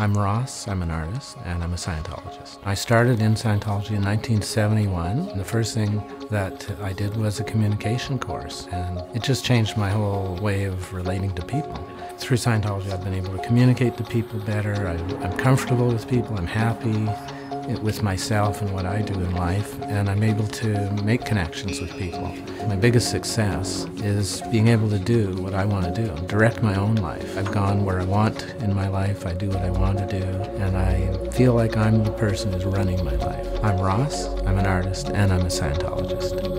I'm Ross, I'm an artist, and I'm a Scientologist. I started in Scientology in 1971, and the first thing that I did was a communication course, and it just changed my whole way of relating to people. Through Scientology, I've been able to communicate to people better, I, I'm comfortable with people, I'm happy with myself and what I do in life, and I'm able to make connections with people. My biggest success is being able to do what I want to do, direct my own life. I've gone where I want in my life, I do what I want to do, and I feel like I'm the person who's running my life. I'm Ross, I'm an artist, and I'm a Scientologist.